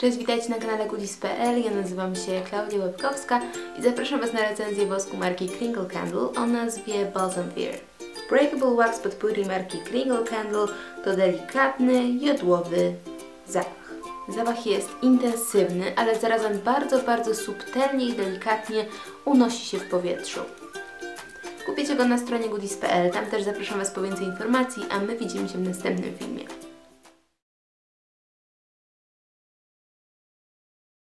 Cześć, witajcie na kanale Goodies.pl. Ja nazywam się Klaudia Łebkowska i zapraszam Was na recenzję wosku marki Kringle Candle o nazwie Balsam Beer. Breakable Wax pod Potpourri marki Kringle Candle to delikatny, jodłowy zapach. Zapach jest intensywny, ale zarazem bardzo, bardzo subtelnie i delikatnie unosi się w powietrzu. Kupicie go na stronie goodies.pl, tam też zapraszam Was po więcej informacji, a my widzimy się w następnym filmie.